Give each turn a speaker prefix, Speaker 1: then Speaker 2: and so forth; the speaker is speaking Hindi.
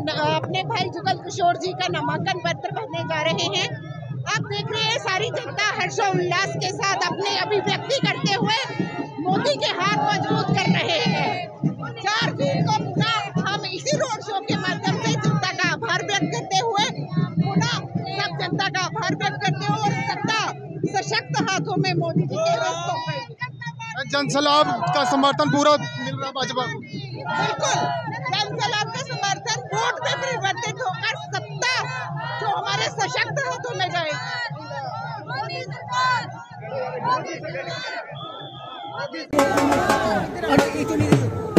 Speaker 1: अपने भाई जुगल किशोर जी का नामांकन पत्र भरने जा रहे हैं। आप देख रहे हैं सारी जनता हर्षोल्लास के साथ अपने अभिव्यक्ति करते हुए मोदी के हाथ मज़बूत कर रहे हैं। चार जून को पुनः हम इसी रोड शो के माध्यम से जनता का आभार व्यक्त करते हुए पुनः सब जनता का आभार व्यक्त करते हुए और सत्ता सशक्त हाथों में मोदी जी के हाथों में।
Speaker 2: जन सलाब का समर्थन पूरा मिल रहा भाजपा को।
Speaker 1: बिल्कुल जन सलाब का समर्थन वोट में परिवर्तित होकर सत्ता जो हमारे सशक्त हाथों में जाए
Speaker 3: और इतनी